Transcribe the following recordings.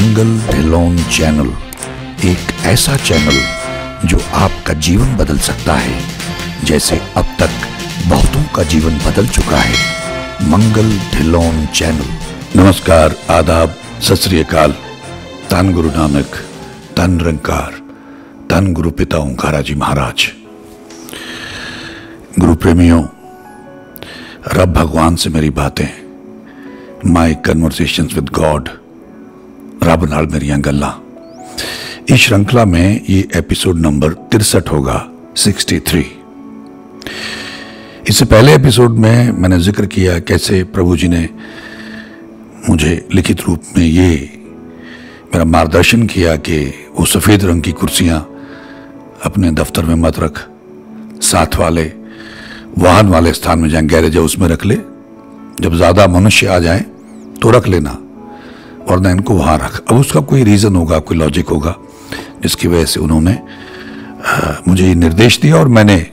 मंगल Dhillon channel, एक ऐसा channel जो आपका जीवन बदल सकता है। जैसे अब तक बहुतों का जीवन बदल चुका है। मंगल ढिलोन चैनल। नमस्कार, आदाब, सत धन गुरु नानक धन रंकार धन गुरु पिता ओंकारा जी महाराज। गुरु प्रेमियों रब भगवान से मेरी बातें। माई कन्वर्सेशन विद गॉड रब नाल मेरिया गल्ला। इस श्रृंखला में ये एपिसोड नंबर तिरसठ होगा 63 इससे पहले एपिसोड में मैंने ज़िक्र किया कैसे प्रभु जी ने मुझे लिखित रूप में ये मेरा मार्गदर्शन किया कि वो सफ़ेद रंग की कुर्सियाँ अपने दफ्तर में मत रख, साथ वाले वाहन वाले स्थान में जहाँ गैरेज है उसमें रख ले। जब ज़्यादा मनुष्य आ जाए तो रख लेना। वरना इनको वहाँ रख। अब उसका कोई रीज़न होगा, कोई लॉजिक होगा, जिसकी वजह से उन्होंने मुझे ये निर्देश दिया और मैंने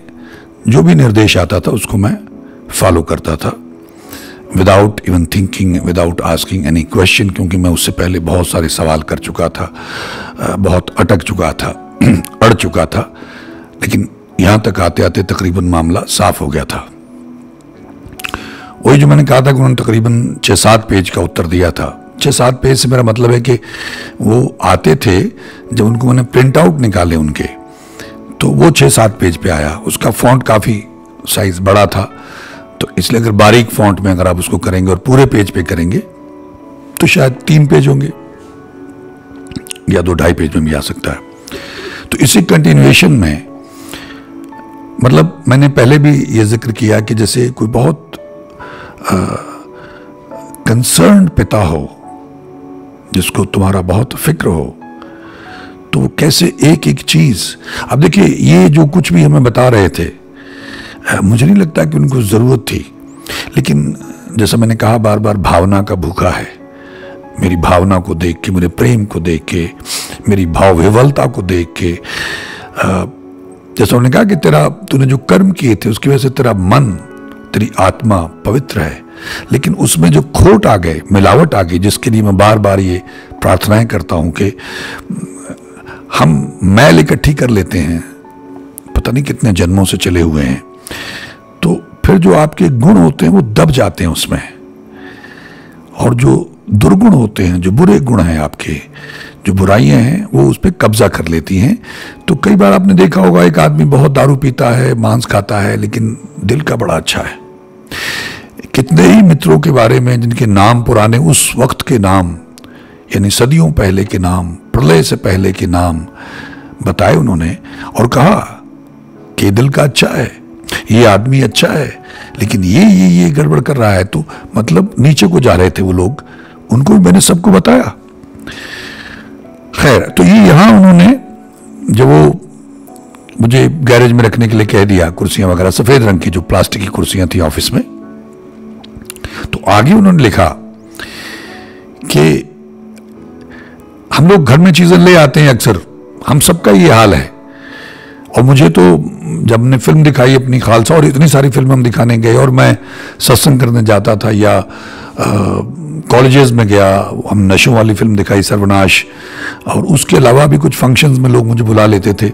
जो भी निर्देश आता था उसको मैं फॉलो करता था। Without even thinking without asking any question क्योंकि मैं उससे पहले बहुत सारे सवाल कर चुका था बहुत अटक चुका था, अड़ चुका था, लेकिन यहाँ तक आते आते तकरीबन मामला साफ़ हो गया था। वही जो मैंने कहा था कि उन्होंने तकरीबन छः सात पेज का उत्तर दिया था। छः सात पेज से मेरा मतलब है कि वो आते थे जब उनको मैंने प्रिंट आउट निकाले उनके। तो वो छः सात पेज पे आया। उसका फॉन्ट काफ़ी साइज़ बड़ा था। तो इसलिए अगर बारीक फॉन्ट में अगर आप उसको करेंगे और पूरे पेज पे करेंगे तो शायद तीन पेज होंगे। या दो ढाई पेज में भी आ सकता है। तो इसी कंटिन्यूएशन में मतलब मैंने पहले भी ये ज़िक्र किया कि जैसे कोई बहुत कंसर्न पिता हो जिसको तुम्हारा बहुत फ़िक्र हो। तो वो कैसे एक एक चीज़? अब देखिए, ये जो कुछ भी हमें बता रहे थे मुझे नहीं लगता कि उनको ज़रूरत थी। लेकिन जैसा मैंने कहा बार बार भावना का भूखा है। मेरी भावना को देख के, मेरे प्रेम को देख के, मेरी भाव विवलता को देख के जैसा उन्होंने कहा कि तेरा, तूने जो कर्म किए थे, उसकी वजह से तेरा मन, तेरी आत्मा पवित्र है। लेकिन उसमें जो खोट आ गए, मिलावट आ गई, जिसके लिए मैं बार बार ये प्रार्थनाएँ करता हूँ कि हम मैल इकट्ठी कर लेते हैं, पता नहीं कितने जन्मों से चले हुए हैं तो फिर जो आपके गुण होते हैं वो दब जाते हैं उसमें। और जो दुर्गुण होते हैं, जो बुरे गुण हैं आपके, जो बुराइयाँ हैं, वो उस पर कब्जा कर लेती हैं। तो कई बार आपने देखा होगा, एक आदमी बहुत दारू पीता है, मांस खाता है, लेकिन दिल का बड़ा अच्छा है। कितने ही मित्रों के बारे में जिनके नाम पुराने, उस वक्त के नाम, यानी सदियों पहले के नाम, प्रलय से पहले के नाम बताए उन्होंने और कहा कि दिल का अच्छा है, ये आदमी अच्छा है, लेकिन ये ये ये गड़बड़ कर रहा है। तो मतलब नीचे को जा रहे थे वो लोग, उनको भी मैंने सबको बताया। खैर तो ये यहाँ उन्होंने जब वो मुझे गैरेज में रखने के लिए कह दिया, कुर्सियाँ वगैरह, सफ़ेद रंग की जो प्लास्टिक की कुर्सियाँ थी ऑफ़िस में आगे उन्होंने लिखा कि हम लोग घर में चीज़ें ले आते हैं अक्सर। हम सबका ये हाल है। और मुझे तो जब हमने फ़िल्म दिखाई अपनी खालसा, और इतनी सारी फ़िल्म हम दिखाने गए, और मैं सत्संग करने जाता था या कॉलेजेस में गया, हम नशों वाली फ़िल्म दिखाई, सर्वनाश, और उसके अलावा भी कुछ फ़ंक्शंस में लोग मुझे बुला लेते थे।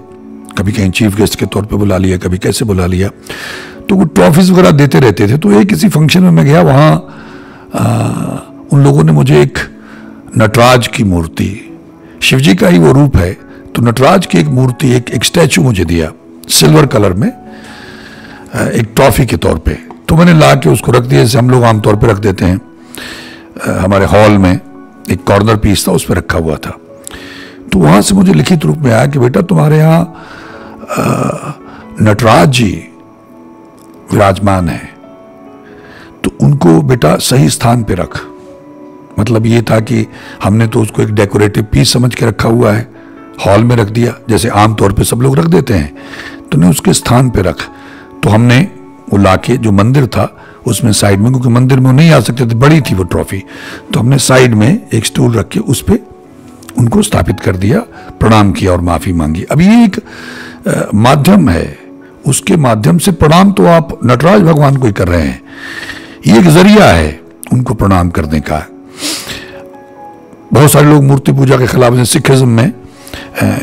कभी कहीं चीफ गेस्ट के तौर पे बुला लिया, कभी कैसे बुला लिया। तो वो ट्रॉफीज वगैरह देते रहते थे। तो एक किसी फ़ंक्शन में मैं गया, वहाँ उन लोगों ने मुझे एक नटराज की मूर्ति, शिवजी का ही वो रूप है तो नटराज की एक मूर्ति, एक एक स्टैचू मुझे दिया सिल्वर कलर में एक ट्रॉफी के तौर पे। तो मैंने ला के उसको रख दिया जैसे हम लोग आमतौर पे रख देते हैं। हमारे हॉल में एक कॉर्नर पीस था, उस पर रखा हुआ था। तो वहाँ से मुझे लिखित रूप में आया कि बेटा तुम्हारे यहाँ नटराज जी विराजमान है। तो उनको बेटा सही स्थान पे रख। मतलब ये था कि हमने तो उसको एक डेकोरेटिव पीस समझ के रखा हुआ है। हॉल में रख दिया, जैसे आमतौर पे सब लोग रख देते हैं। तो ने उसके स्थान पे रख। तो हमने वो लाके, जो मंदिर था, उसमें साइड में, क्योंकि मंदिर में नहीं आ सकते थे, बड़ी थी वो ट्रॉफी तो हमने साइड में एक स्टूल रख के उस पर उनको स्थापित कर दिया, प्रणाम किया और माफ़ी मांगी। अब ये एक माध्यम है। उसके माध्यम से प्रणाम तो आप नटराज भगवान को ही कर रहे हैं। ये एक ज़रिया है उनको प्रणाम करने का। बहुत सारे लोग मूर्ति पूजा के खिलाफ हैं सिखिज्म में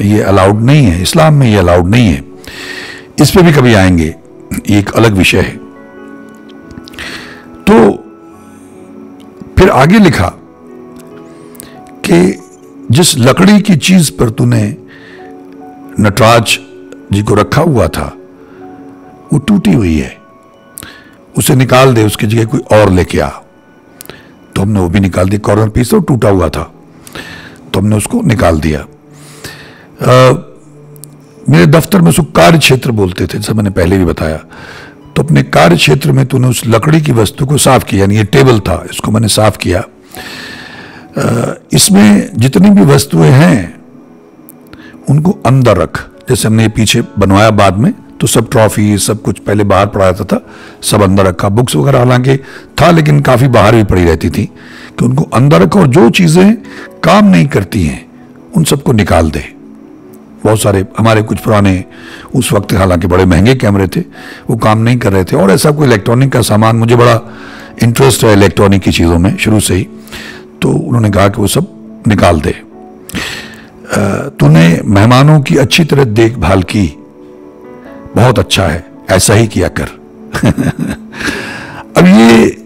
ये अलाउड नहीं है, इस्लाम में ये अलाउड नहीं है। इस पर भी कभी आएँगे, ये एक अलग विषय है। तो फिर आगे लिखा कि जिस लकड़ी की चीज़ पर तूने नटराज जी को रखा हुआ था वो टूटी हुई है। उसे निकाल दे उसकी जगह कोई और लेके आ। तो हमने वो भी निकाल दिया। कॉर्नर पीस तो टूटा हुआ था। तो हमने उसको निकाल दिया। अ, मेरे दफ्तर में उसको कार्य क्षेत्र बोलते थे जैसे मैंने पहले भी बताया। तो अपने कार्य क्षेत्र में तूने उस लकड़ी की वस्तु को साफ़ किया यानी ये टेबल था इसको मैंने साफ़ किया। इसमें जितनी भी वस्तुएँ हैं उनको अंदर रख जैसे हमने ये पीछे बनवाया बाद में। तो सब ट्रॉफी, सब कुछ पहले बाहर पढ़ा जाता था, सब अंदर रखा। बुक्स वगैरह हालाँकि था, लेकिन काफ़ी बाहर भी पड़ी रहती थी कि उनको अंदर रखो और जो चीज़ें काम नहीं करती हैं, उन सबको निकाल दे। बहुत सारे हमारे कुछ पुराने, उस वक्त हालाँकि बड़े महँगे कैमरे थे, वो काम नहीं कर रहे थे। और ऐसा कोई इलेक्ट्रॉनिक का सामान, मुझे बड़ा इंटरेस्ट है इलेक्ट्रॉनिक की चीज़ों में, शुरू से ही। तो उन्होंने कहा कि वो सब निकाल दे। तूने मेहमानों की अच्छी तरह देखभाल की बहुत अच्छा है, ऐसा ही किया कर। अब ये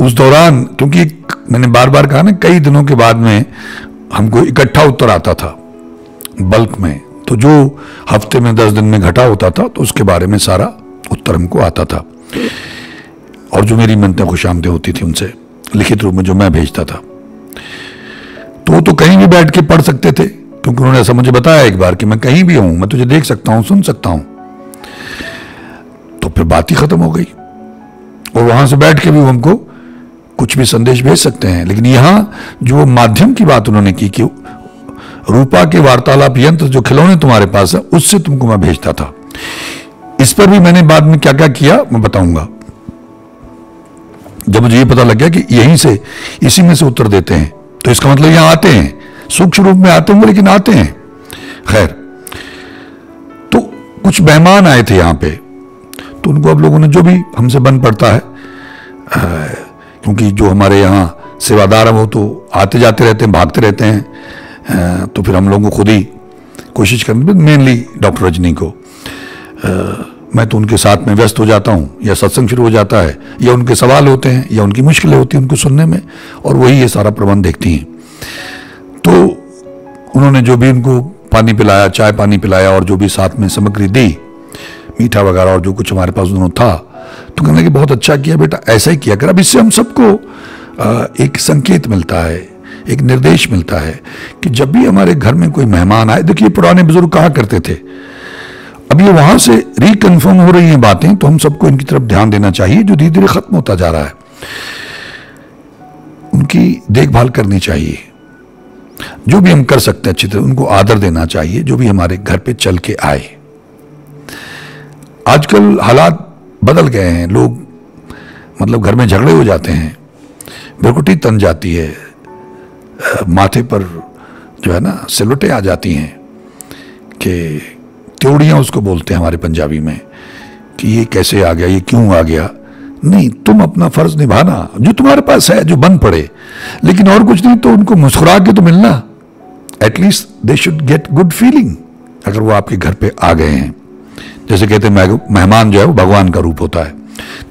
उस दौरान, क्योंकि मैंने बार बार कहा ना, कई दिनों के बाद में हमको इकट्ठा उत्तर आता था, बल्क में। तो जो हफ़्ते में दस दिन में घटा होता था तो उसके बारे में सारा उत्तर हमको आता था। और जो मेरी मिनतें खुश आमदें होती थी उनसे, लिखित रूप में जो मैं भेजता था। तो वो तो कहीं भी बैठ के पढ़ सकते थे, क्योंकि उन्होंने ऐसा मुझे बताया एक बार कि मैं कहीं भी हूँ, मैं तुझे देख सकता हूँ, सुन सकता हूँ। तो फिर बात ही खत्म हो गई। और वहाँ से बैठ के भी हमको कुछ भी संदेश भेज सकते हैं। लेकिन यहाँ जो माध्यम की बात उन्होंने की कि रूपा के वार्तालाप यंत्र जो खिलौने तुम्हारे पास है, उससे तुमको मैं भेजता था। इस पर भी मैंने बाद में क्या क्या किया, मैं बताऊँगा। जब मुझे ये पता लग गया कि यहीं से, इसी में से उत्तर देते हैं तो इसका मतलब यहाँ आते हैं। सूक्ष्म रूप में आते होंगे, लेकिन आते हैं। खैर तो कुछ मेहमान आए थे यहाँ पे। तो उनको अब लोगों ने जो भी हमसे बन पड़ता है अ, क्योंकि जो हमारे यहाँ सेवादार हैं वो तो आते जाते रहते हैं भागते रहते हैं अ, तो फिर हम लोगों को खुद ही कोशिश करनी मेनली डॉक्टर रजनी को। अ, मैं तो उनके साथ में व्यस्त हो जाता हूँ या सत्संग शुरू हो जाता है या उनके सवाल होते हैं या उनकी मुश्किलें होती हैं उनको सुनने में और वही ये सारा प्रबंध देखती हैं। तो उन्होंने जो भी उनको पानी पिलाया चाय पानी पिलाया और जो भी साथ में सामग्री दी मीठा वगैरह और जो कुछ हमारे पास दोनों था तो कहने लगे, बहुत अच्छा किया बेटा, ऐसा ही किया कर। अब इससे हम सबको एक संकेत मिलता है, एक निर्देश मिलता है कि जब भी हमारे घर में कोई मेहमान आए, देखिए पुराने बुज़ुर्ग कहा करते थे। अब ये वहाँ से रिकन्फर्म हो रही हैं बातें तो हम सबको इनकी तरफ़ ध्यान देना चाहिए, जो धीरे धीरे खत्म होता जा रहा है। उनकी देखभाल करनी चाहिए। जो भी हम कर सकते हैं अच्छी तरह, उनको आदर देना चाहिए, जो भी हमारे घर पे चल के आए। आजकल हालात बदल गए हैं। लोग मतलब घर में झगड़े हो जाते हैं। बिरकुटी तन जाती है। माथे पर जो है ना, सिलवटें आ जाती हैं कि त्योड़ियाँ उसको बोलते हैं हमारे पंजाबी में कि ये कैसे आ गया, ये क्यों आ गया? नहीं, तुम अपना फ़र्ज़ निभाना। जो तुम्हारे पास है, जो बन पड़े। लेकिन और कुछ नहीं तो उनको मुस्कुरा के तो मिलना। At least they should get good feeling अगर वो आपके घर पे आ गए हैं। जैसे कहते हैं मेहमान जो है वो भगवान का रूप होता है।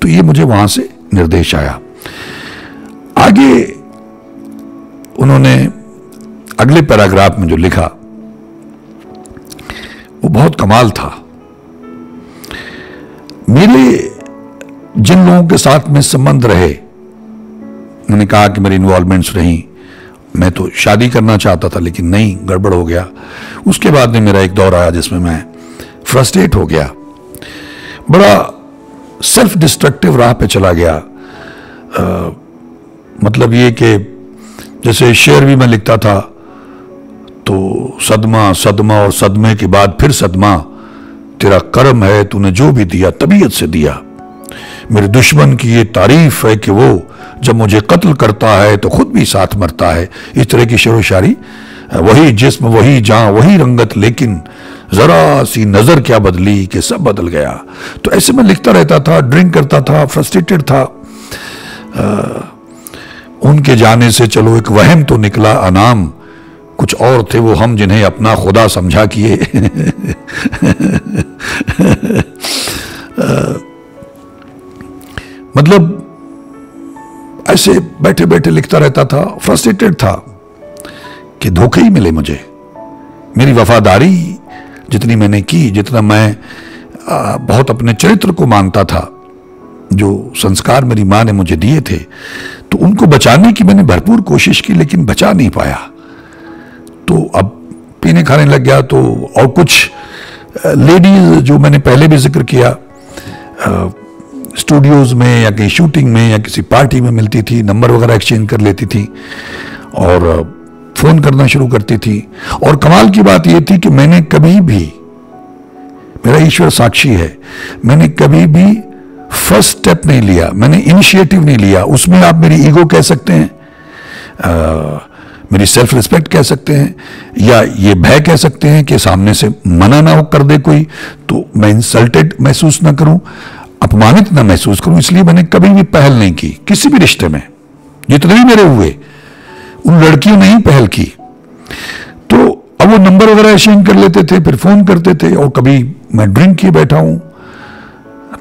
तो ये मुझे वहाँ से निर्देश आया। आगे उन्होंने अगले पैराग्राफ में जो लिखा, वो बहुत कमाल था। मेरे जिन लोगों के साथ में संबंध रहे मैंने कहा कि मेरी इन्वॉल्वमेंट्स रही। मैं तो शादी करना चाहता था, लेकिन नहीं, गड़बड़ हो गया। उसके बाद में मेरा एक दौर आया जिसमें मैं फ्रस्ट्रेट हो गया। बड़ा सेल्फ डिस्ट्रक्टिव राह पे चला गया। अ, मतलब ये कि जैसे शेर भी मैं लिखता था तो सदमा सदमा और सदमे के बाद फिर सदमा तेरा कर्म है तूने जो भी दिया तबीयत से दिया। मेरे दुश्मन की ये तारीफ़ है कि वो जब मुझे कत्ल करता है तो खुद भी साथ मरता है। इस तरह की शेर वही जिस्म वही जहाँ वही रंगत लेकिन जरा सी नज़र क्या बदली कि सब बदल गया। तो ऐसे में लिखता रहता था ड्रिंक करता था फ्रस्ट्रेटेड था। आ, उनके जाने से चलो एक वहम तो निकला अनाम। कुछ और थे वो हम जिन्हें अपना खुदा समझा किए। मतलब ऐसे बैठे बैठे लिखता रहता था फ्रस्ट्रेटेड था कि धोखे ही मिले मुझे। मेरी वफादारी जितनी मैंने की, जितना मैं बहुत अपने चरित्र को मानता था, जो संस्कार मेरी माँ ने मुझे दिए थे तो उनको बचाने की मैंने भरपूर कोशिश की, लेकिन बचा नहीं पाया। तो अब पीने खाने लग गया तो और कुछ लेडीज़ जो मैंने पहले भी ज़िक्र किया स्टूडियोज में या कहीं शूटिंग में या किसी पार्टी में मिलती थी, नंबर वगैरह एक्सचेंज कर लेती थी, और फ़ोन करना शुरू करती थी। और कमाल की बात यह थी कि मैंने कभी भी मेरा ईश्वर साक्षी है मैंने कभी भी फ़र्स्ट स्टेप नहीं लिया मैंने इनिशिएटिव नहीं लिया। उसमें आप मेरी ईगो कह सकते हैं आ, मेरी सेल्फ रिस्पेक्ट कह सकते हैं या ये भय कह सकते हैं कि सामने से मना ना हो कर दे कोई। तो मैं इंसल्टेड महसूस ना करूँ अपमानित ना महसूस करूँ इसलिए मैंने कभी भी पहल नहीं की किसी भी रिश्ते में जितने भी मेरे हुए। उन लड़कियों ने ही पहल की। तो अब वो नंबर वगैरह एक्सचेंज कर लेते थे, फिर फ़ोन करते थे, और कभी मैं ड्रिंक किए बैठा हूँ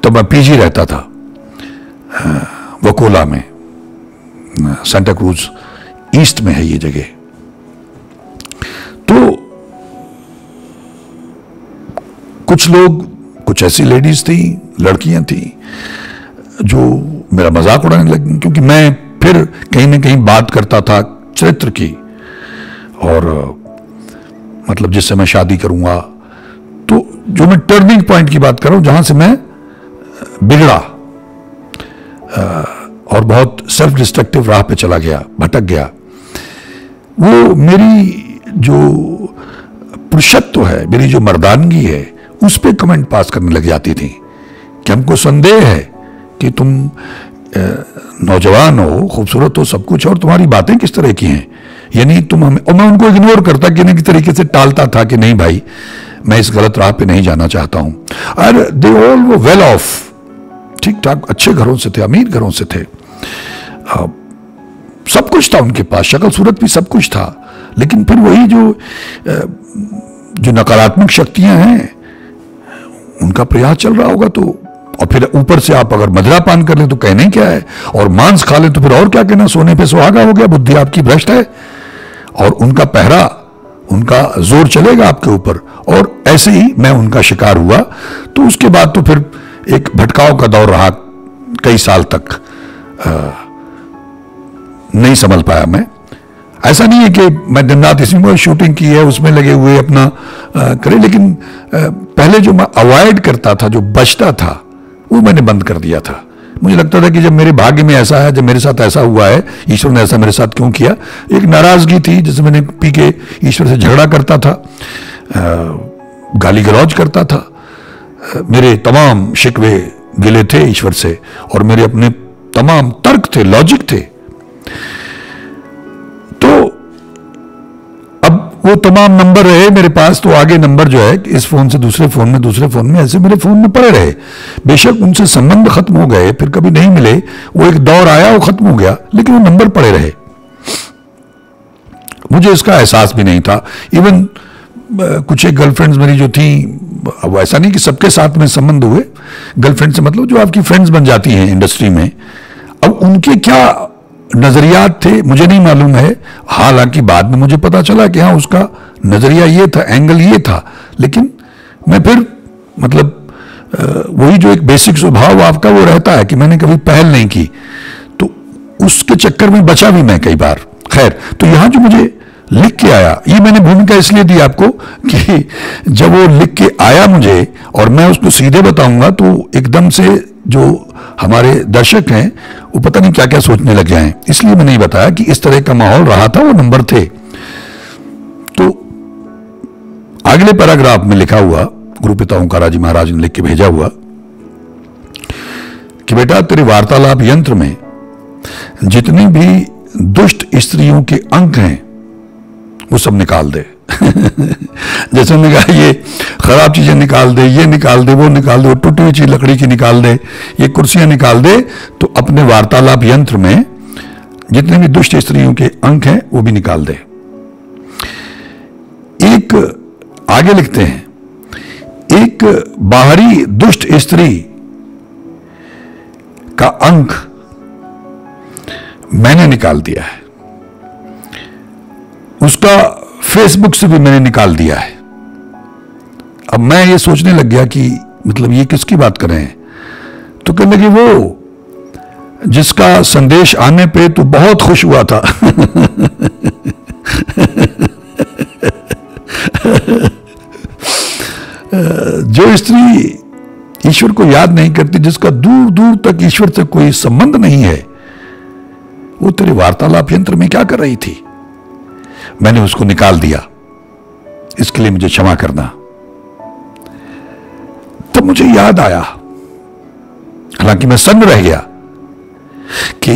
तो मैं पीजी रहता था वकोला में। सेंटा क्रूज ईस्ट में है ये जगह। तो कुछ लोग, कुछ ऐसी लेडीज़ थी, लड़कियाँ थी, जो मेरा मज़ाक उड़ाने लगी, क्योंकि मैं फिर कहीं ना कहीं बात करता था चरित्र की। और मतलब जिससे मैं शादी करूँगा। तो जो मैं टर्निंग पॉइंट की बात कर रहा हूँ, जहाँ से मैं बिगड़ा। और बहुत सेल्फ डिस्ट्रक्टिव राह पे चला गया, भटक गया। वो मेरी जो पुरुषत्व है, मेरी जो मर्दानगी है, उस पर कमेंट पास करने लग जाती थी कि हमको संदेह है कि तुम नौजवान हो खूबसूरत हो सब कुछ और तुम्हारी बातें किस तरह की हैं? यानी तुम हमें और मैं उनको इग्नोर करता कि नहीं तरीके से टालता था कि नहीं भाई मैं इस गलत राह पे नहीं जाना चाहता हूँ। और दे ऑल वो वेल ऑफ़ ठीक ठाक अच्छे घरों से थे अमीर घरों से थे। आ, सब कुछ था उनके पास शक्ल सूरत भी सब कुछ था। लेकिन फिर वही जो जो नकारात्मक शक्तियाँ हैं उनका प्रयास चल रहा होगा तो और फिर ऊपर से आप अगर मदरा पान कर ले तो कहने क्या है? और मांस खा ले तो फिर और क्या कहना? सोने पे सुहागा हो गया बुद्धि आपकी भ्रष्ट है। और उनका पहरा उनका ज़ोर चलेगा आपके ऊपर। और ऐसे ही मैं उनका शिकार हुआ तो उसके बाद तो फिर एक भटकाव का दौर रहा कई साल तक। आ, नहीं समझ पाया मैं। ऐसा नहीं है कि मैं दिन रात इसी में शूटिंग की है उसमें लगे हुए अपना करे लेकिन आ, पहले जो मैं अवॉइड करता था जो बचता था वो मैंने बंद कर दिया था। मुझे लगता था कि जब मेरे भाग्य में ऐसा है, जब मेरे साथ ऐसा हुआ है, ईश्वर ने ऐसा मेरे साथ क्यों किया? एक नाराज़गी थी जैसे मैंने पी के ईश्वर से झगड़ा करता था गाली गलौज करता था। मेरे तमाम शिकवे गिले थे ईश्वर से, और मेरे अपने तमाम तर्क थे लॉजिक थे। वो तमाम नंबर रहे मेरे पास तो आगे नंबर जो है, इस फ़ोन से दूसरे फ़ोन में, दूसरे फ़ोन में, ऐसे मेरे फ़ोन में पड़े रहे। बेशक उनसे संबंध खत्म हो गए, फिर कभी नहीं मिले, वो एक दौर आया, वो खत्म हो गया, लेकिन वो नंबर पड़े रहे। मुझे इसका एहसास भी नहीं था। इवन कुछ एक गर्लफ्रेंड्स मेरी जो थी, अब ऐसा नहीं कि सबके साथ में संबंध हुए। गर्लफ्रेंड से मतलब जो आपकी फ्रेंड्स बन जाती हैं इंडस्ट्री में। अब उनके क्या नजरियात थे, मुझे नहीं मालूम है। हालाँकि बाद में मुझे पता चला कि हाँ उसका नज़रिया ये था एंगल ये था। लेकिन मैं फिर मतलब वही जो एक बेसिक स्वभाव आपका वो रहता है कि मैंने कभी पहल नहीं की। तो उसके चक्कर में बचा भी मैं कई बार। खैर तो यहाँ जो मुझे लिख के आया। ये मैंने भूमिका इसलिए दी आपको कि जब वो लिख के आया मुझे और मैं उसको सीधे बताऊँगा तो एकदम से जो हमारे दर्शक हैं, वो पता नहीं क्या क्या सोचने लग जाए। इसलिए मैंने बताया कि इस तरह का माहौल रहा था, वो नंबर थे। तो अगले पैराग्राफ में लिखा हुआ, गुरु पिता ओंकारा महाराज ने लिख के भेजा हुआ, कि बेटा, तेरे वार्तालाप यंत्र में जितनी भी दुष्ट स्त्रियों के अंक हैं वो सब निकाल दे। जैसे उन्होंने कहा, ये खराब चीज़ें निकाल दे, ये निकाल दे, वो निकाल दे, वो टूटी हुई चीज़, लकड़ी की निकाल दे, ये कुर्सियाँ निकाल दे। तो अपने वार्तालाप यंत्र में जितने भी दुष्ट स्त्रियों के अंक हैं, वो भी निकाल दे। एक आगे लिखते हैं, एक बाहरी दुष्ट स्त्री का अंक मैंने निकाल दिया है। उसका फेसबुक से भी मैंने निकाल दिया है। अब मैं ये सोचने लग गया कि मतलब ये किसकी बात कर रहे हैं? तो कहने लगे, वो, जिसका संदेश आने पे तो बहुत खुश हुआ था। जो स्त्री ईश्वर को याद नहीं करती, जिसका दूर दूर तक ईश्वर से कोई संबंध नहीं है, वो तेरे वार्तालाप यंत्र में क्या कर रही थी? मैंने उसको निकाल दिया। इसके लिए मुझे क्षमा करना। तब मुझे याद आया, हालाँकि मैं सन्न रह गया, कि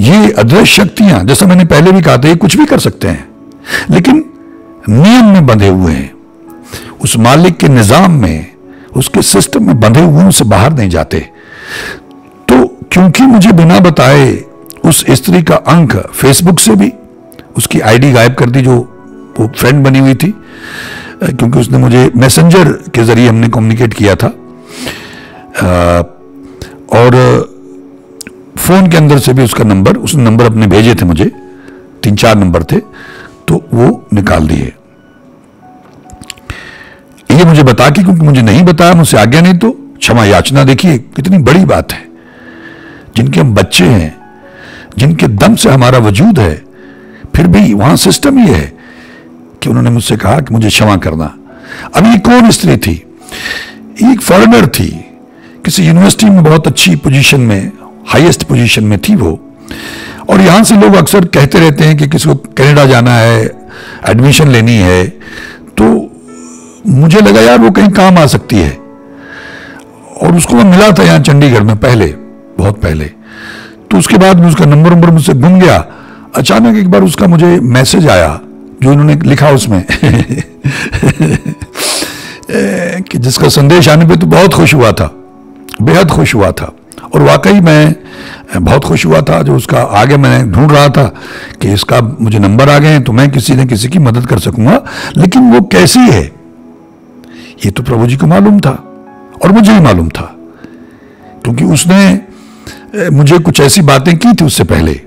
ये अदृश्य शक्तियाँ, जैसा मैंने पहले भी कहा था, ये कुछ भी कर सकते हैं, लेकिन नियम में बंधे हुए हैं। उस मालिक के निज़ाम में, उसके सिस्टम में बंधे हुए उनसे बाहर नहीं जाते। तो क्योंकि मुझे बिना बताए उस स्त्री का अंक फेसबुक से भी उसकी आईडी गायब कर दी, जो वो फ्रेंड बनी हुई थी क्योंकि उसने मुझे मैसेंजर के ज़रिए हमने कम्युनिकेट किया था। और फ़ोन के अंदर से भी उसका नंबर उसने नंबर अपने भेजे थे मुझे, तीन चार नंबर थे तो वो निकाल दिए। ये मुझे बता के क्योंकि मुझे नहीं बताया मुझसे आज्ञा नहीं तो क्षमा याचना देखिए, कितनी बड़ी बात है। जिनके हम बच्चे हैं, जिनके दम से हमारा वजूद है फिर भी वहाँ सिस्टम ये है कि उन्होंने मुझसे कहा कि मुझे क्षमा करना। अब ये कौन स्त्री थी? एक फॉरेनर थी। किसी यूनिवर्सिटी में बहुत अच्छी पोजीशन में हाईएस्ट पोजीशन में थी वो। और यहाँ से लोग अक्सर कहते रहते हैं कि किसी को कनाडा जाना है एडमिशन लेनी है। तो मुझे लगा, यार, वो कहीं काम आ सकती है। और उसको मैं मिला था यहाँ चंडीगढ़ में पहले, बहुत पहले। तो उसके बाद में उसका नंबर नंबर मुझसे गुम गया। अचानक एक बार उसका मुझे मैसेज आया, जो इन्होंने लिखा उसमें कि जिसका संदेश आने पे तो बहुत खुश हुआ था, बेहद खुश हुआ था। और वाकई मैं बहुत खुश हुआ था, जो उसका आगे मैंने ढूंढ रहा था कि इसका मुझे नंबर आ गए हैं तो मैं किसी न किसी की मदद कर सकूँगा, लेकिन वो कैसी है? ये तो प्रभु जी को मालूम था, और मुझे ही मालूम था, क्योंकि उसने मुझे कुछ ऐसी बातें की थी उससे पहले।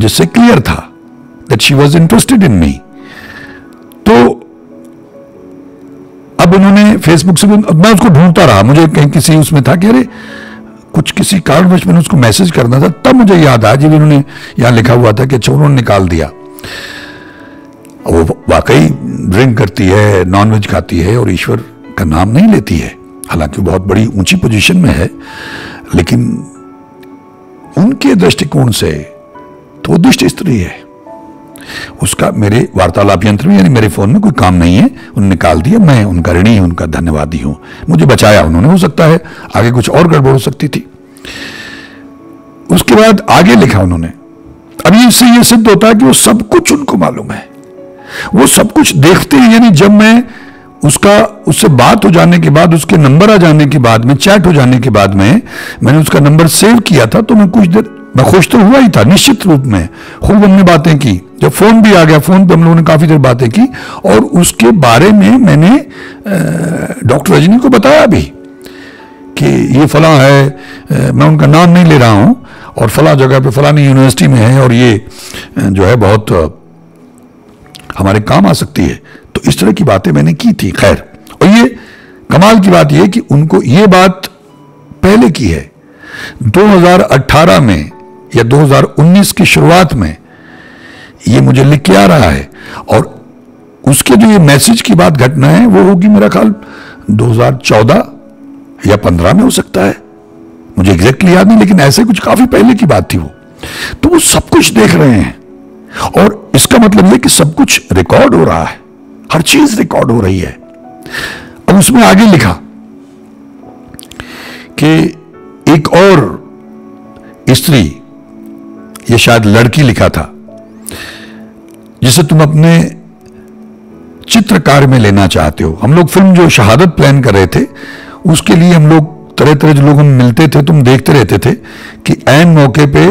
जिससे क्लियर था that she was interested in me तो अब उन्होंने फेसबुक से मैं उसको ढूंढता रहा। मुझे कहीं किसी उसमें था कि अरे, कुछ किसी कारणवश मैंने उसको मैसेज करना था, तब मुझे याद आया, जब उन्होंने यहाँ लिखा हुआ था कि अच्छा उन्होंने निकाल दिया। वो वाकई ड्रिंक करती है नॉनवेज खाती है और ईश्वर का नाम नहीं लेती है। हालाँकि बहुत बड़ी ऊँची पोजीशन में है, लेकिन उनके दृष्टिकोण से तो वो दुष्ट स्त्री है। उसका मेरे वार्तालाप यंत्र में, यानी मेरे फ़ोन में कोई काम नहीं है। उन्होंने निकाल दिया, मैं उनका ऋणी हूँ, उनका धन्यवादी हूँ। मुझे बचाया उन्होंने, हो सकता है आगे कुछ और गड़बड़ हो सकती थी। उसके बाद आगे लिखा उन्होंने, अभी इससे यह सिद्ध होता है कि वो सब कुछ उनको मालूम है। वो सब कुछ देखते हैं, यानी जब मैं उसका, उससे बात हो जाने के बाद, उसके नंबर आ जाने के बाद में, चैट हो जाने के बाद में, मैंने उसका नंबर सेव किया था तो मैं कुछ देर मैं खुश तो हुआ ही था, निश्चित रूप में। खूब हमने बातें की। जब फ़ोन भी आ गया, फ़ोन पे हम लोगों ने काफ़ी देर बातें की और उसके बारे में मैंने डॉक्टर रजनी को बताया भी कि ये फला है मैं उनका नाम नहीं ले रहा हूँ और फला जगह पे फलानी यूनिवर्सिटी में है और ये जो है बहुत हमारे काम आ सकती है। तो इस तरह की बातें मैंने की थी, खैर। और ये कमाल की बात यह कि उनको ये बात पहले की है। 2018 में या 2019 की शुरुआत में ये मुझे लिख के आ रहा है और उसके जो ये मैसेज की बात घटना है, वो होगी मेरा ख्याल 2014 या 15 में हो सकता है। मुझे एग्जैक्टली याद नहीं, लेकिन ऐसे कुछ काफ़ी पहले की बात थी वो। तो वो सब कुछ देख रहे हैं और इसका मतलब यह कि सब कुछ रिकॉर्ड हो रहा है। हर चीज़ रिकॉर्ड हो रही है। अब उसमें आगे लिखा कि एक और स्त्री ये शायद लड़की लिखा था, जिसे तुम अपने चित्रकार में लेना चाहते हो। हम लोग फ़िल्म जो शहादत प्लान कर रहे थे, उसके लिए हम लोग तरह तरह जो लोग हम मिलते थे, तुम देखते रहते थे कि एन मौके पे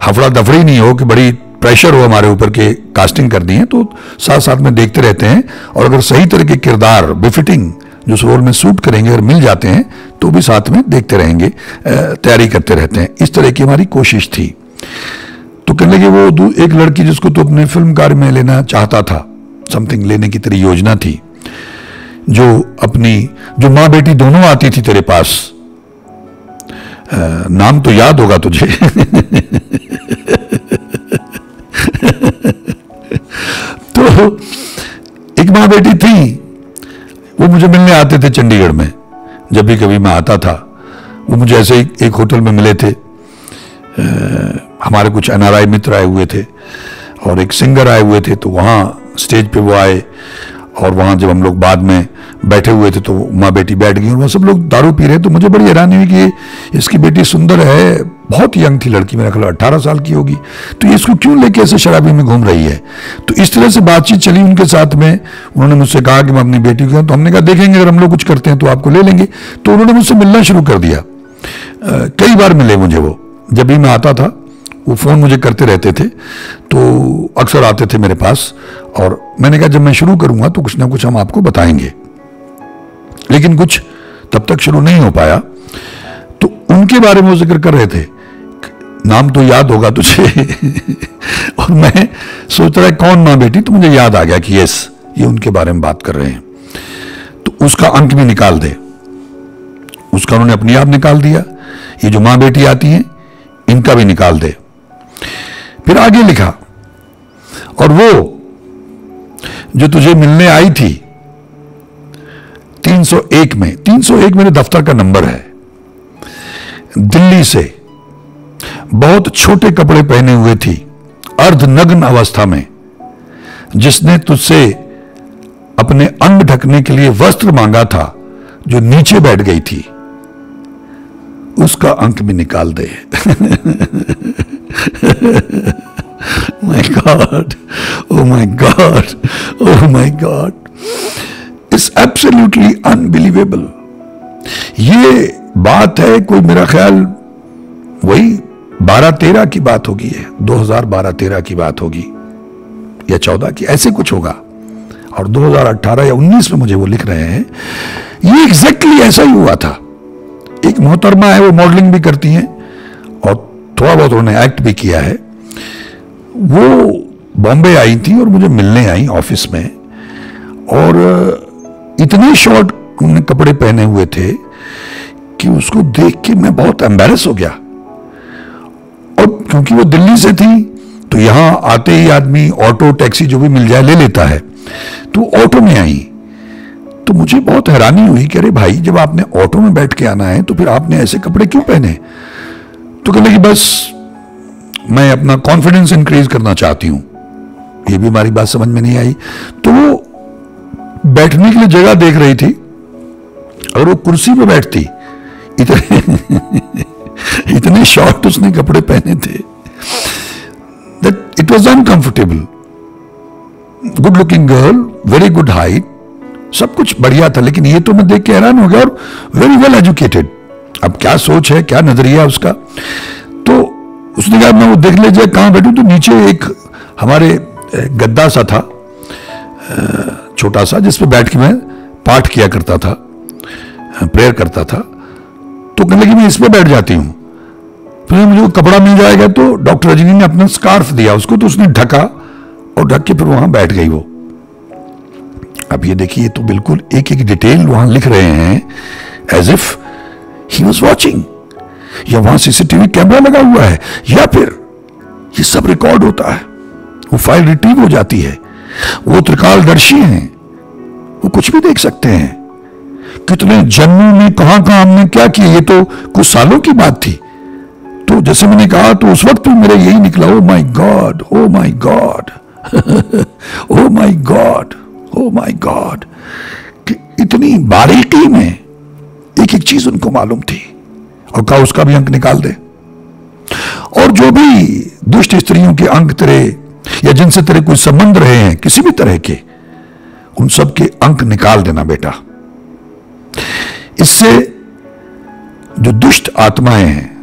हफड़ा दफड़ी नहीं हो कि बड़ी प्रेशर हो हमारे ऊपर के कास्टिंग कर दी है तो साथ साथ में देखते रहते हैं। और अगर सही तरह के किरदार बिफिटिंग जो उस रोल में सूट करेंगे अगर मिल जाते हैं तो भी साथ में देखते रहेंगे तैयारी करते रहते हैं। इस तरह की हमारी कोशिश थी। तो कहने लगे, वो एक लड़की जिसको तो अपने फ़िल्म कार्य में लेना चाहता था समथिंग लेने की तेरी योजना थी, जो अपनी, जो माँ बेटी दोनों आती थी तेरे पास नाम तो याद होगा तुझे। तो एक माँ बेटी थी, वो मुझे मिलने आते थे चंडीगढ़ में, जब भी कभी मैं आता था, वो मुझे ऐसे एक होटल में मिले थे हमारे कुछ एनआरआई मित्र आए हुए थे और एक सिंगर आए हुए थे तो वहाँ स्टेज पे वो आए और वहाँ जब हम लोग बाद में बैठे हुए थे तो माँ बेटी बैठ गई और वहाँ सब लोग दारू पी रहे तो मुझे बड़ी हैरानी हुई कि इसकी बेटी सुंदर है, बहुत यंग थी लड़की, मेरा ख्याल अट्ठारह साल की होगी। तो ये इसको क्यों लेके ऐसे शराबी में घूम रही है? तो इस तरह से बातचीत चली उनके साथ में। उन्होंने मुझसे कहा कि मैं अपनी बेटी को तो हमने कहा, देखेंगे, अगर हम लोग कुछ करते हैं तो आपको ले लेंगे। तो उन्होंने मुझसे मिलना शुरू कर दिया। कई बार मिले मुझे वो, जब भी मैं आता था। वो फ़ोन मुझे करते रहते थे तो अक्सर आते थे मेरे पास, और मैंने कहा, जब मैं शुरू करूँगा तो कुछ ना कुछ हम आपको बताएँगे। लेकिन कुछ तब तक शुरू नहीं हो पाया। तो उनके बारे में वो ज़िक्र कर रहे थे, नाम तो याद होगा तुझे। और मैं सोच रहा है कौन माँ बेटी? तो मुझे याद आ गया कि यस, ये उनके बारे में बात कर रहे हैं। तो उसका अंक भी निकाल दे। उसका उन्होंने अपनी आप निकाल दिया। ये जो माँ बेटी आती हैं, इनका भी निकाल दे। फिर आगे लिखा, और वो जो तुझे मिलने आई थी 301 में 301 मेरे दफ्तर का नंबर है, दिल्ली से बहुत छोटे कपड़े पहने हुए थी, अर्धनग्न अवस्था में, जिसने तुझसे अपने अंग ढकने के लिए वस्त्र मांगा था, जो नीचे बैठ गई थी, उसका अंक भी निकाल दे। my God, oh my God, oh my God. It's absolutely unbelievable. ये बात है कोई मेरा ख्याल वही बारह तेरह की बात होगी है दो हज़ार बारह तेरह की बात होगी या चौदह की ऐसे कुछ होगा। और 2018 या 19 में मुझे वो लिख रहे हैं। ये एग्जैक्टली exactly ऐसा ही हुआ था। एक मोहतरमा है वो मॉडलिंग भी करती हैं और थोड़ा बहुत उन्होंने एक्ट भी किया है। वो बॉम्बे आई थी और मुझे मिलने आई ऑफ़िस में और इतने शॉर्ट उन्होंने कपड़े पहने हुए थे कि उसको देख के मैं बहुत एम्बेरस हो गया। और क्योंकि वो दिल्ली से थी तो यहाँ आते ही आदमी ऑटो टैक्सी जो भी मिल जाए ले लेता है। तो ऑटो में आई। तो मुझे बहुत हैरानी हुई कि अरे भाई, जब आपने ऑटो में बैठ के आना है तो फिर आपने ऐसे कपड़े क्यों पहने? तो कहने कि बस, मैं अपना कॉन्फिडेंस इंक्रीज करना चाहती हूँ। ये भी हमारी बात समझ में नहीं आई। तो वो बैठने के लिए जगह देख रही थी और वो कुर्सी पे बैठती। इतने इतने शॉर्ट उसने कपड़े पहने थे that it was uncomfortable good looking girl very good height सब कुछ बढ़िया था, लेकिन ये तो मैं देख के हैरान हो गया और वेरी वेल एजुकेटेड अब क्या सोच है, क्या नज़रिया उसका? तो उसने कहा, मैं वो देख लीजिए, कहाँ बैठू? तो नीचे एक हमारे गद्दा सा था छोटा सा, जिस पर बैठ के मैं पाठ किया करता था प्रेयर करता था। तो कहने लगी, मैं इस पर बैठ जाती हूँ। फिर मुझे कपड़ा मिल जाएगा तो डॉक्टर रजनी ने अपना स्कार्फ दिया उसको तो उसने ढका और ढक के फिर वहाँ बैठ गई वो। अब ये देखिए तो बिल्कुल एक एक डिटेल वहाँ लिख रहे हैं as if he was watching या वहाँ सीसीटीवी कैमरा लगा हुआ है, या फिर ये सब रिकॉर्ड होता है। वो फ़ाइल रिट्रीव हो जाती है। वो त्रिकालदर्शी हैं। वो कुछ भी देख सकते हैं। कितने जन्मों में, कहाँ कहाँ हमने क्या किया, ये तो कुछ सालों की बात थी। तो जैसे मैंने कहा तो उस वक्त भी मेरा यही निकला ओ my god oh my god oh my god oh my god इतनी बारीकी में एक एक चीज़ उनको मालूम थी और कहा, उसका भी अंक निकाल दे। और जो भी दुष्ट स्त्रियों के अंक तेरे या जिनसे तेरे कोई संबंध रहे हैं, किसी भी तरह के, उन सब के अंक निकाल देना बेटा। इससे जो दुष्ट आत्माएँ हैं,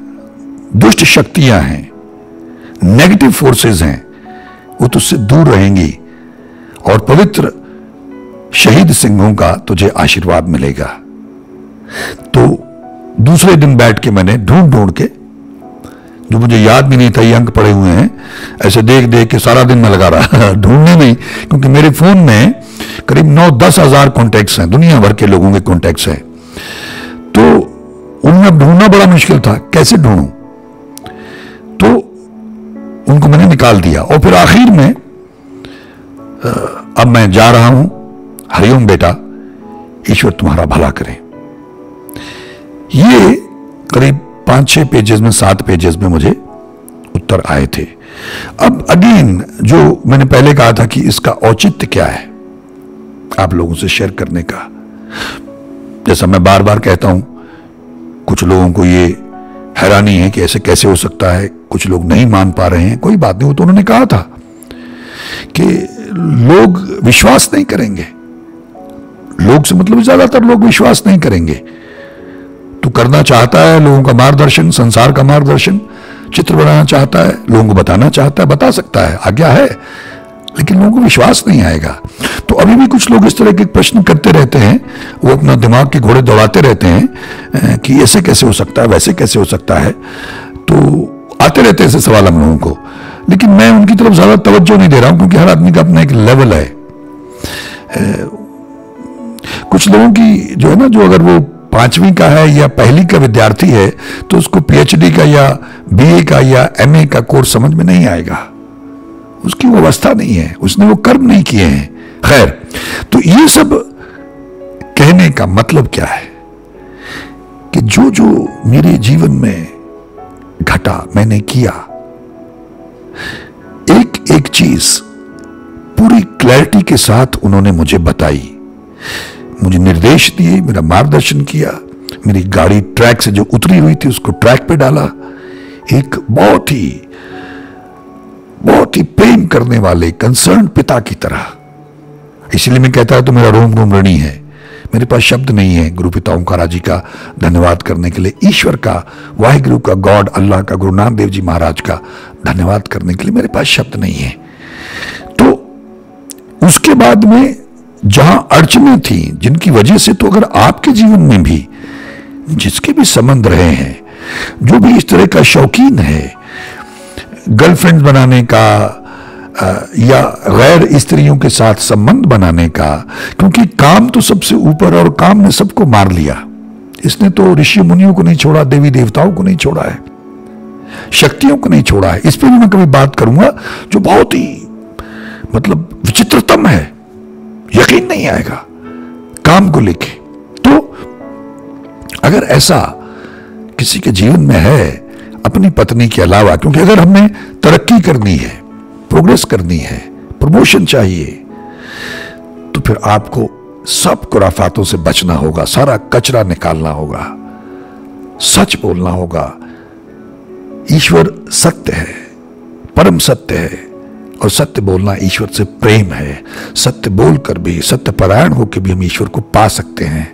दुष्ट शक्तियाँ हैं नेगेटिव फोर्सेस हैं, वो तुझसे दूर रहेंगी और पवित्र शहीद सिंहों का तुझे आशीर्वाद मिलेगा। तो दूसरे दिन बैठ के मैंने ढूंढ ढूंढ के, जो मुझे याद भी नहीं था, ये अंक पड़े हुए हैं, ऐसे देख देख के सारा दिन मैं लगा रहा ढूँढने में क्योंकि मेरे फ़ोन में करीब नौ दस हज़ार कॉन्टैक्ट्स हैं, दुनिया भर के लोगों के कॉन्टैक्ट्स हैं। तो उनमें ढूंढना बड़ा मुश्किल था, कैसे ढूंढूं? तो उनको मैंने निकाल दिया, और फिर आखिर में अब मैं जा रहा हूँ, हरिओम बेटा, ईश्वर तुम्हारा भला करें। ये करीब पाँच छह पेजेस में, सात पेजेस में मुझे उत्तर आए थे। अब अगेन जो मैंने पहले कहा था कि इसका औचित्य क्या है, आप लोगों से शेयर करने का। जैसा मैं बार बार कहता हूँ, कुछ लोगों को ये हैरानी है कि ऐसे कैसे हो सकता है, कुछ लोग नहीं मान पा रहे हैं, कोई बात नहीं, वो तो उन्होंने कहा था कि लोग विश्वास नहीं करेंगे। लोग से मतलब ज़्यादातर लोग विश्वास नहीं करेंगे। करना चाहता है, लोगों का मार्गदर्शन, संसार का मार्गदर्शन, चित्र बनाना चाहता है, लोगों को बताना चाहता है, बता सकता है, आज्ञा है, लेकिन लोगों को विश्वास नहीं आएगा। तो अभी भी कुछ लोग इस तरह के प्रश्न करते रहते हैं, वो अपना दिमाग के घोड़े दौड़ाते रहते हैं कि ऐसे कैसे हो सकता है, वैसे कैसे हो सकता है तो आते रहते हैं ऐसे सवाल हम लोगों को। लेकिन मैं उनकी तरफ़ ज़्यादा तवज्जो नहीं दे रहा हूँ, क्योंकि हर आदमी का अपना एक लेवल है। कुछ लोगों की जो है ना, जो अगर वो पांचवी का है या पहली का विद्यार्थी है तो उसको पीएचडी का या बीए का या एमए का कोर्स समझ में नहीं आएगा। उसकी वो अवस्था नहीं है। उसने वो कर्म नहीं किए हैं। खैर तो ये सब कहने का मतलब क्या है? कि जो जो मेरे जीवन में घटा मैंने किया एक एक चीज़ पूरी क्लैरिटी के साथ उन्होंने मुझे बताई। मुझे निर्देश दिए, मेरा मार्गदर्शन किया। मेरी गाड़ी ट्रैक से जो उतरी हुई थी, उसको ट्रैक पे डाला। एक बहुत ही बहुत ही प्रेम करने वाले कंसर्न पिता की तरह। इसलिए मैं कहता हूँ तो मेरा रोम रोम ऋणी है। मेरे पास शब्द नहीं है। गुरु पिता ओंकारा जी का धन्यवाद करने के लिए, ईश्वर का, वाहिगुरु का, गॉड, अल्लाह का, गुरु नानक देव जी महाराज का धन्यवाद करने के लिए मेरे पास शब्द नहीं है। तो उसके बाद में जहाँ अड़चने थी, जिनकी वजह से तो अगर आपके जीवन में भी जिसके भी संबंध रहे हैं, जो भी इस तरह का शौकीन है गर्लफ्रेंड बनाने का या गैर स्त्रियों के साथ संबंध बनाने का, क्योंकि काम तो सबसे ऊपर और काम ने सबको मार लिया। इसने तो ऋषि मुनियों को नहीं छोड़ा, देवी देवताओं को नहीं छोड़ा है, शक्तियों को नहीं छोड़ा है। इस पर भी मैं कभी बात करूँगा, जो बहुत ही मतलब विचित्रतम है। यकीन नहीं आएगा। काम को लेके। तो अगर ऐसा किसी के जीवन में है, अपनी पत्नी के अलावा, क्योंकि अगर हमें तरक्की करनी है प्रोग्रेस करनी है प्रमोशन चाहिए तो फिर आपको सब कुराफातों से बचना होगा, सारा कचरा निकालना होगा, सच बोलना होगा। ईश्वर सत्य है, परम सत्य है। और सत्य बोलना ईश्वर से प्रेम है। सत्य बोलकर भी, सत्य परायण होकर भी हम ईश्वर को पा सकते हैं।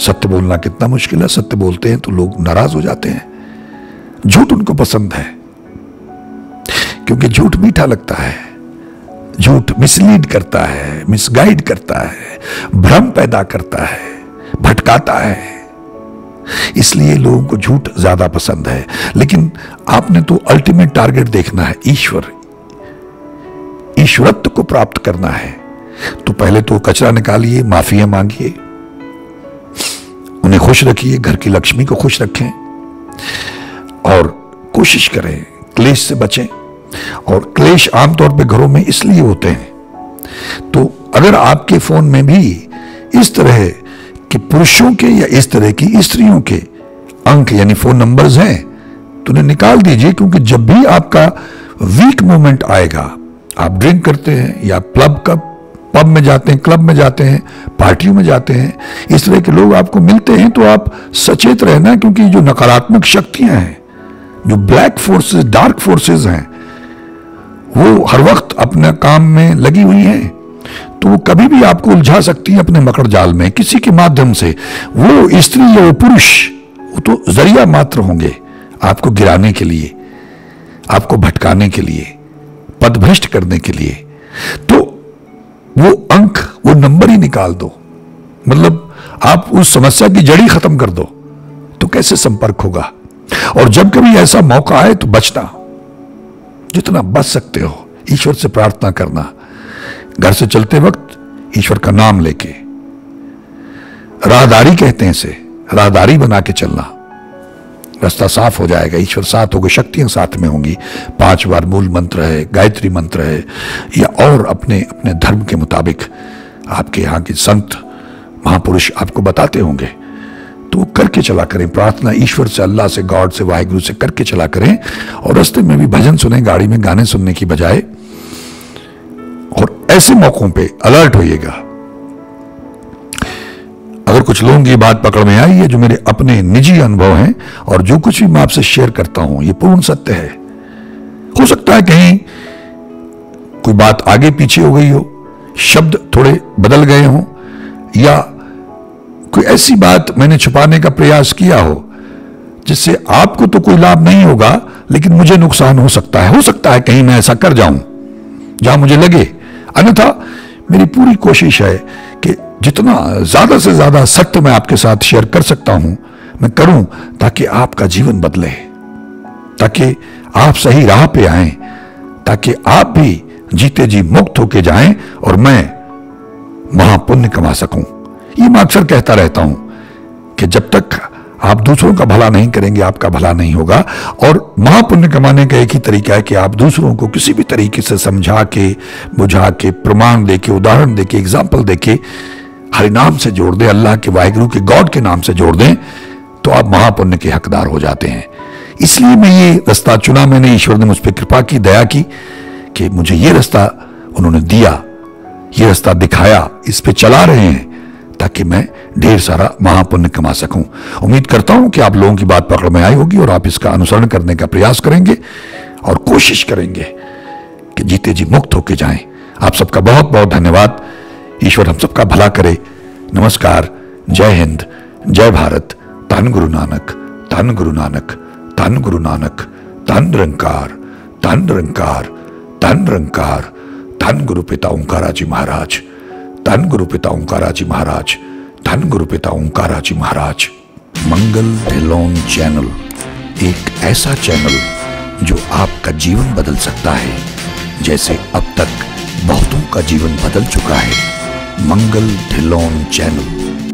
सत्य बोलना कितना मुश्किल है, सत्य बोलते हैं तो लोग नाराज़ हो जाते हैं। झूठ उनको पसंद है, क्योंकि झूठ मीठा लगता है। झूठ मिसलीड करता है मिसगाइड करता है, भ्रम पैदा करता है, भटकाता है। इसलिए लोगों को झूठ ज़्यादा पसंद है। लेकिन आपने तो अल्टीमेट टारगेट देखना है, ईश्वर ईश्वरत्व को प्राप्त करना है। तो पहले तो कचरा निकालिए, माफिया मांगिए। उन्हें खुश रखिए, घर की लक्ष्मी को खुश रखें। और कोशिश करें, क्लेश से बचें। और क्लेश आमतौर पे घरों में इसलिए होते हैं। तो अगर आपके फ़ोन में भी इस तरह के पुरुषों के या इस तरह की स्त्रियों के अंक, यानी फ़ोन नंबर्स हैं तो उन्हें निकाल दीजिए, क्योंकि जब भी आपका वीक मोमेंट आएगा आप ड्रिंक करते हैं या क्लब का पब में जाते हैं क्लब में जाते हैं पार्टियों में जाते हैं, इस तरह के लोग आपको मिलते हैं तो आप सचेत रहना क्योंकि जो नकारात्मक शक्तियाँ हैं, जो ब्लैक फोर्सेस डार्क फोर्सेस हैं, वो हर वक्त अपने काम में लगी हुई हैं तो वो कभी भी आपको उलझा सकती है अपने मकर जाल में, किसी के माध्यम से। वो स्त्री या वो पुरुष, वो तो ज़रिया मात्र होंगे आपको गिराने के लिए, आपको भटकाने के लिए। पदभ्रष्ट करने के लिए। तो वो अंक, वो नंबर ही निकाल दो। मतलब आप उस समस्या की जड़ी खत्म कर दो। तो कैसे संपर्क होगा? और जब कभी ऐसा मौका आए तो बचना। जितना बच सकते हो, ईश्वर से प्रार्थना करना। घर से चलते वक्त ईश्वर का नाम लेके। राहदारी कहते हैं इसे, राहदारी बना के चलना। रास्ता साफ़ हो जाएगा, ईश्वर साथ होगा, शक्तियाँ साथ में होंगी। पाँच बार मूल मंत्र है, गायत्री मंत्र है, या और अपने अपने धर्म के मुताबिक आपके यहाँ के संत, महापुरुष आपको बताते होंगे। तो वो करके चला करें, प्रार्थना ईश्वर से, अल्लाह से, गॉड से, वाहिगुरु से करके चला करें, और रस्ते में भी भजन सुने, गाड़ी में गाने सुनने की बजाय, और ऐसे मौकों पे अलर्ट होइएगा। अगर कुछ लोगों की बात पकड़ में आई है, जो मेरे अपने निजी अनुभव हैं और जो कुछ भी मैं आपसे शेयर करता हूँ, ये पूर्ण सत्य है। हो सकता है कहीं कोई बात आगे पीछे हो गई हो, शब्द थोड़े बदल गए हों, या कोई ऐसी बात मैंने छुपाने का प्रयास किया हो, जिससे आपको तो कोई लाभ नहीं होगा, लेकिन मुझे नुकसान हो सकता है। हो सकता है कहीं मैं ऐसा कर जाऊँ, जहाँ मुझे लगे। अन्यथा मेरी पूरी कोशिश है कि जितना ज़्यादा से ज़्यादा सत्य मैं आपके साथ शेयर कर सकता हूँ, मैं करूँ ताकि आपका जीवन बदले, ताकि आप सही राह पे आए, ताकि आप भी जीते जी मुक्त होके जाएँ और मैं महापुण्य कमा सकूँ। ये मैं अक्सर कहता रहता हूँ कि जब तक आप दूसरों का भला नहीं करेंगे, आपका भला नहीं होगा। और महापुण्य कमाने का एक ही तरीका है कि आप दूसरों को किसी भी तरीके से समझा के, बुझा के, प्रमाण दे के, उदाहरण दे के एग्ज़ाम्पल दे के हरिनाम से जोड़ दें, अल्लाह के वाहिगुरु के गॉड के नाम से जोड़ दें तो आप महापुण्य के हकदार हो जाते हैं। इसलिए मैं ये रास्ता चुना, मैंने ईश्वर ने मुझ पर कृपा की, दया की कि मुझे ये रास्ता उन्होंने दिया, ये रास्ता दिखाया, इस पे चला रहे हैं। ताकि मैं ढेर सारा महापुण्य कमा सकूँ। उम्मीद करता हूँ कि आप लोगों की बात पकड़ में आई होगी और आप इसका अनुसरण करने का प्रयास करेंगे और कोशिश करेंगे कि जीते जी मुक्त होके जाएँ। आप सबका बहुत बहुत धन्यवाद। ईश्वर हम सबका भला करे। नमस्कार। जय हिंद। जय भारत। धन गुरु नानक। धन गुरु नानक। धन गुरु नानक। धन रंकार। धन रंकार। धन रंकार। धन गुरु पिता ओंकारा जी महाराज। धन गुरु पिता ओंकारा जी महाराज धन गुरु पिता ओंकारा जी महाराज। मंगल ढिलोन चैनल, एक ऐसा चैनल जो आपका जीवन बदल सकता है, जैसे अब तक बहुतों का जीवन बदल चुका है। मंगल ढिलोन चैनल।